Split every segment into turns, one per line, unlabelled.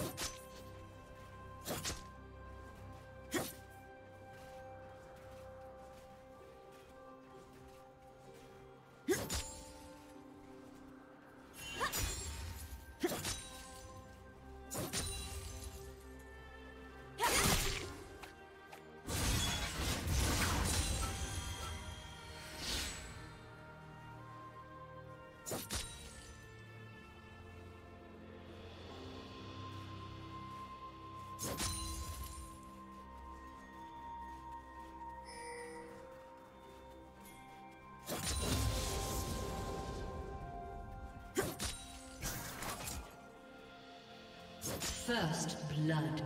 you First blood.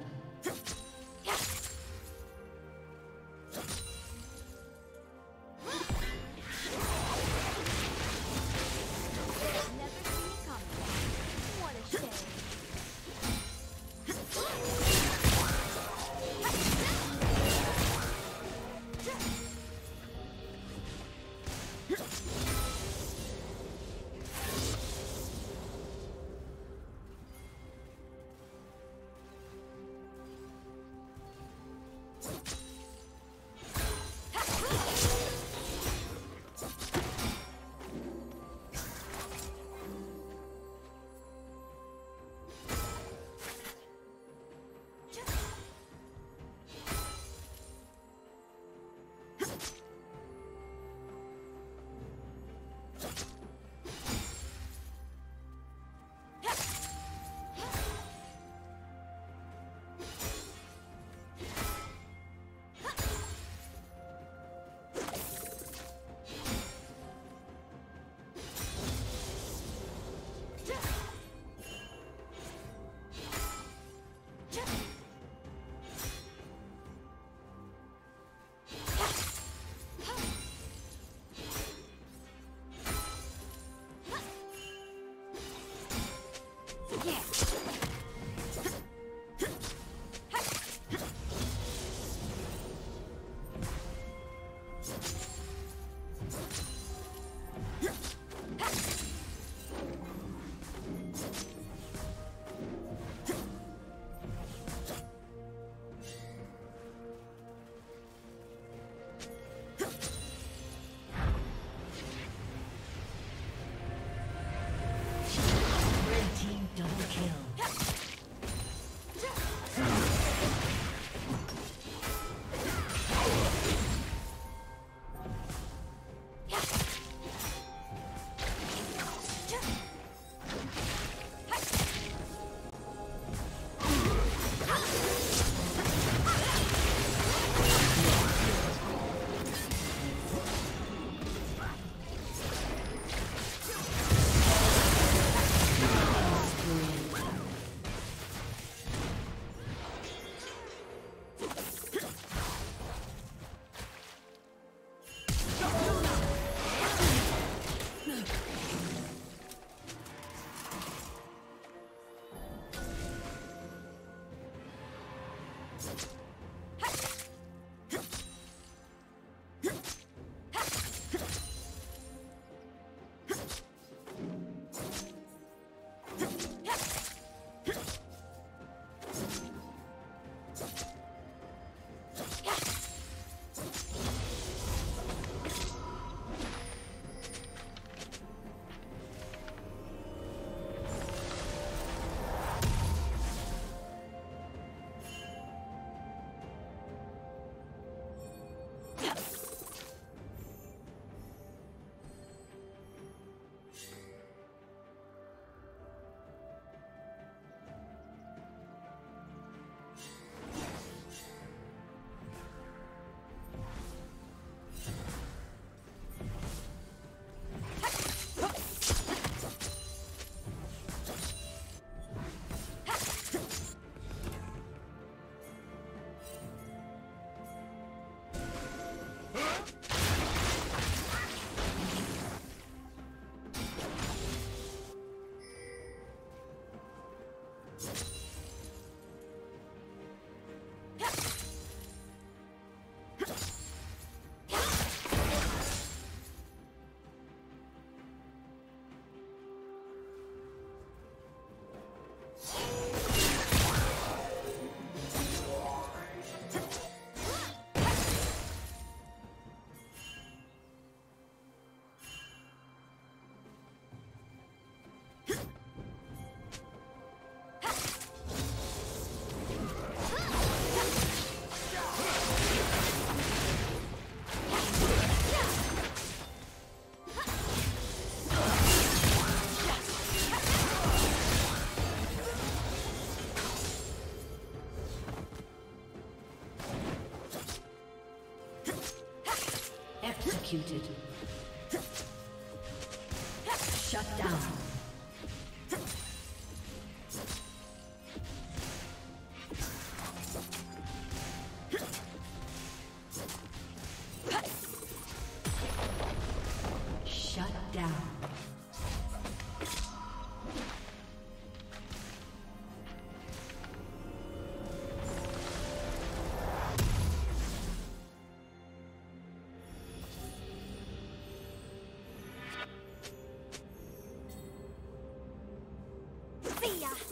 Executed. yeah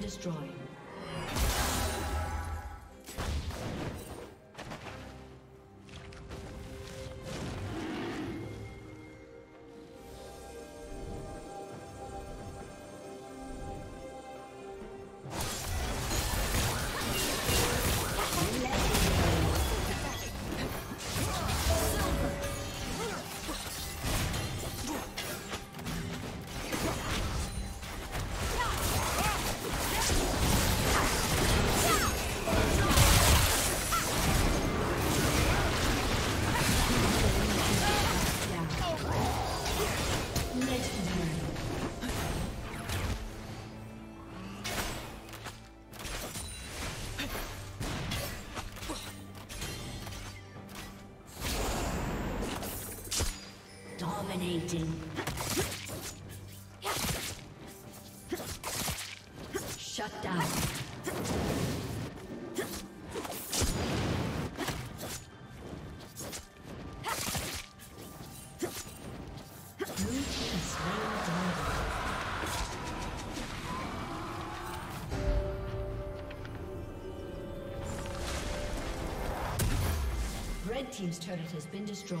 Destroyed. Dominating. Shut down. Red Team's turret has been destroyed.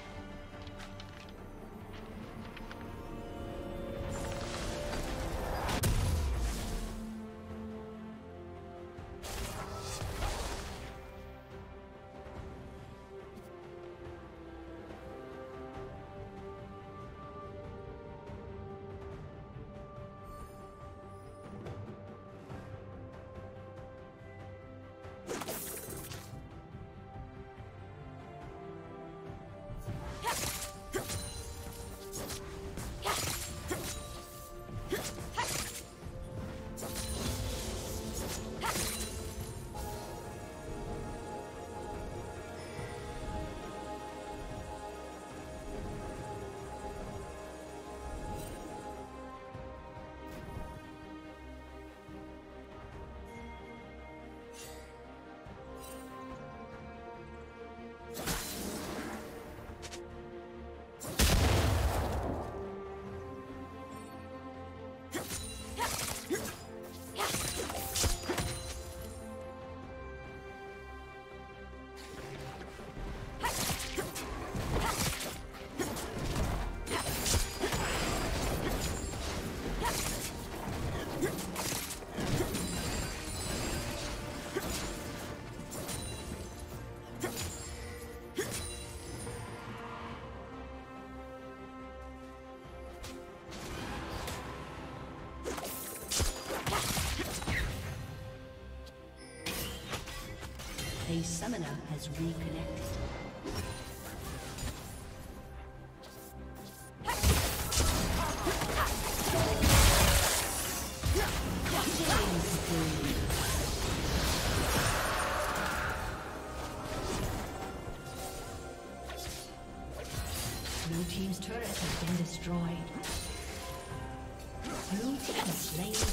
Summoner has reconnected. Blue Team's turret has been destroyed. Blue Team slain the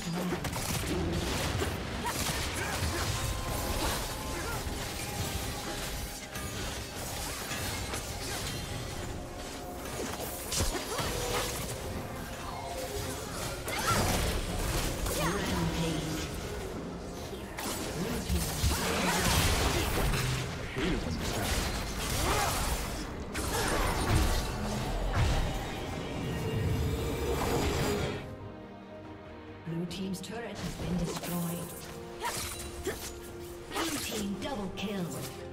kill.